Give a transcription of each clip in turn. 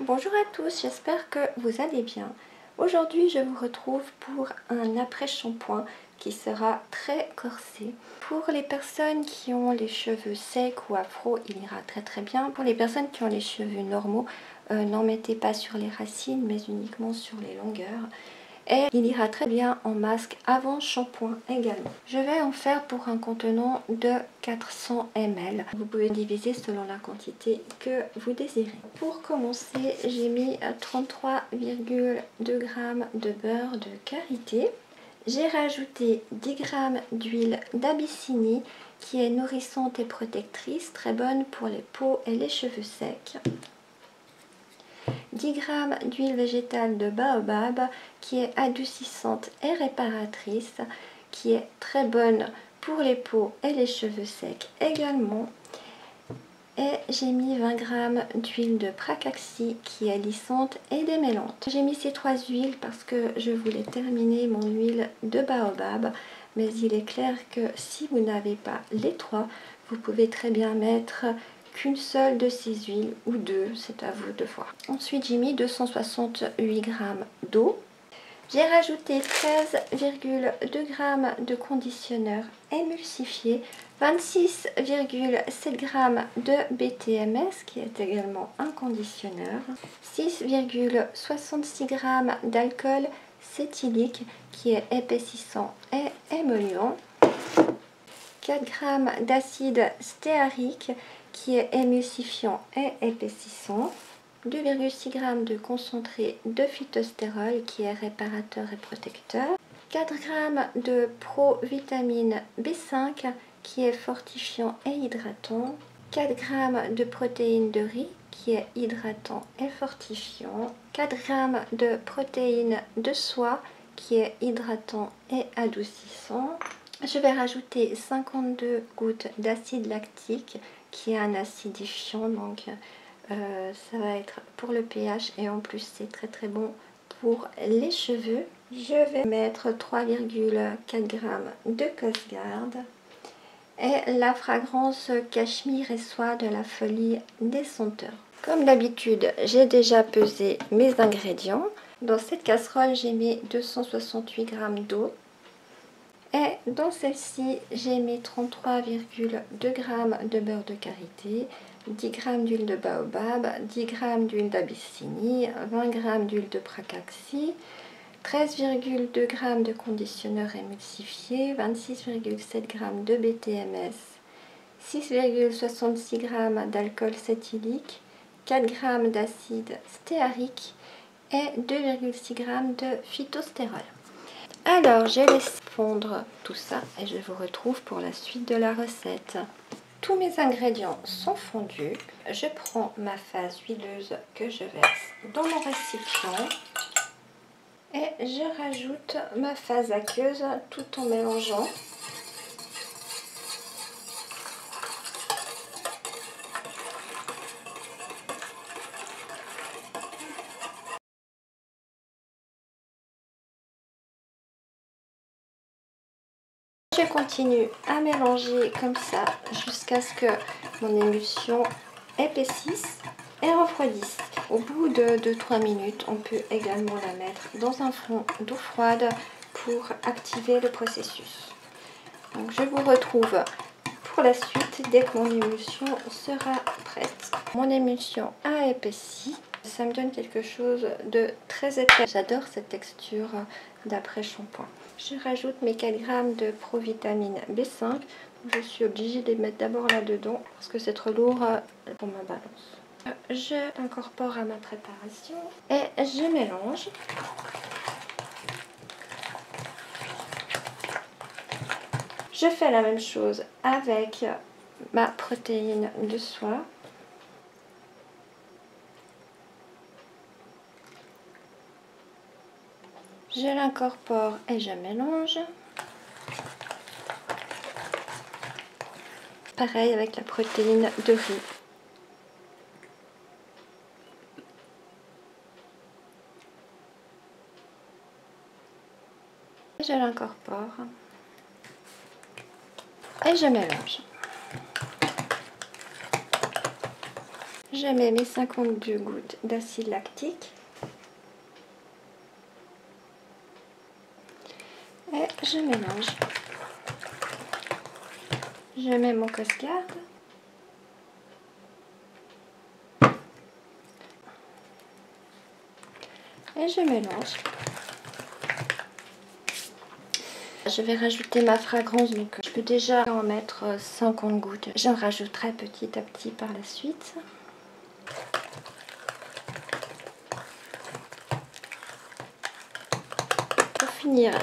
Bonjour à tous, j'espère que vous allez bien. Aujourd'hui, je vous retrouve pour un après-shampoing qui sera très corsé. Pour les personnes qui ont les cheveux secs ou afro, il ira très très bien. Pour les personnes qui ont les cheveux normaux, euh, n'en mettez pas sur les racines, mais uniquement sur les longueurs et il ira très bien en masque avant shampoing également. Je vais en faire pour un contenant de 400 ml. Vous pouvez diviser selon la quantité que vous désirez. Pour commencer, j'ai mis 33,2 g de beurre de karité. J'ai rajouté 10 g d'huile d'abyssinie qui est nourrissante et protectrice, très bonne pour les peaux et les cheveux secs. 10 g d'huile végétale de baobab qui est adoucissante et réparatrice, qui est très bonne pour les peaux et les cheveux secs également. Et j'ai mis 20 g d'huile de pracaxi qui est lissante et démêlante. J'ai mis ces trois huiles parce que je voulais terminer mon huile de baobab. Mais il est clair que si vous n'avez pas les trois, vous pouvez très bien mettre qu'une seule de ces huiles ou deux, c'est à vous de voir. Ensuite, j'ai mis 268 g d'eau. J'ai rajouté 13,2 g de conditionneur émulsifié, 26,7 g de BTMS qui est également un conditionneur, 6,66 g d'alcool cétylique qui est épaississant et émollient, 4 g d'acide stéarique qui est émulsifiant et épaississant, 2,6 g de concentré de phytostérol qui est réparateur et protecteur, 4 g de provitamine B5 qui est fortifiant et hydratant, 4 g de protéines de riz qui est hydratant et fortifiant, 4 g de protéines de soie qui est hydratant et adoucissant. Je vais rajouter 52 gouttes d'acide lactique qui est un acidifiant donc euh, ça va être pour le pH et en plus c'est très très bon pour les cheveux. Je vais mettre 3,4 g de Cosgarde et la fragrance cachemire et soie de la folie des senteurs. Comme d'habitude, j'ai déjà pesé mes ingrédients. Dans cette casserole, j'ai mis 268 g d'eau, et dans celle-ci, j'ai mis 33,2 g de beurre de karité, 10 g d'huile de baobab, 10 g d'huile d'abyssinie, 20 g d'huile de pracaxi, 13,2 g de conditionneur émulsifié, 26,7 g de BTMS, 6,66 g d'alcool cétylique, 4 g d'acide stéarique et 2,6 g de phytostérol. Alors, je laisse fondre tout ça et je vous retrouve pour la suite de la recette. Tous mes ingrédients sont fondus. Je prends ma phase huileuse que je verse dans mon récipient et je rajoute ma phase aqueuse tout en mélangeant Je continue à mélanger comme ça jusqu'à ce que mon émulsion épaississe et refroidisse. Au bout de 2-3 minutes, on peut également la mettre dans un fond d'eau froide pour activer le processus. Donc je vous retrouve pour la suite dès que mon émulsion sera prête. Mon émulsion a épaissi. Ça me donne quelque chose de très épais. J'adore cette texture d'après shampoing. Je rajoute mes 4 g de provitamine B5. Je suis obligée de les mettre d'abord là-dedans parce que c'est trop lourd euh, pour ma balance. Euh, je l'incorpore à ma préparation et je mélange. Je fais la même chose avec ma protéine de soie. Je l'incorpore et je mélange. Pareil avec la protéine de riz. Je l'incorpore et je mélange. Je mets mes 52 gouttes d'acide lactique. Et je mélange. Je mets mon casse-garde. Et je mélange. Je vais rajouter ma fragrance, donc je peux déjà en mettre 50 gouttes. J'en rajouterai petit à petit par la suite.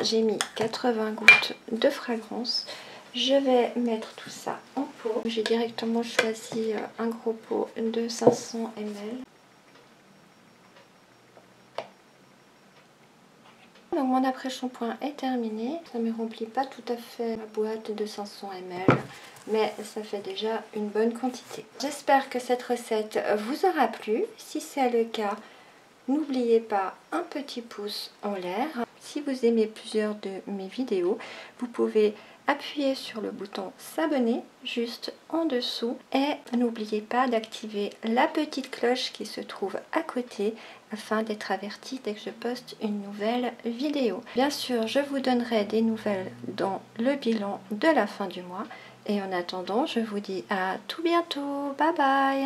J'ai mis 80 gouttes de fragrance. Je vais mettre tout ça en pot. J'ai directement choisi un gros pot de 500 ml. Donc mon après-shampoing est terminé. Ça ne me remplit pas tout à fait ma boîte de 500 ml, mais ça fait déjà une bonne quantité. J'espère que cette recette vous aura plu. Si c'est le cas, n'oubliez pas un petit pouce en l'air. Si vous aimez plusieurs de mes vidéos, vous pouvez appuyer sur le bouton s'abonner juste en dessous et n'oubliez pas d'activer la petite cloche qui se trouve à côté afin d'être averti dès que je poste une nouvelle vidéo. Bien sûr, je vous donnerai des nouvelles dans le bilan de la fin du mois et en attendant, je vous dis à tout bientôt. Bye bye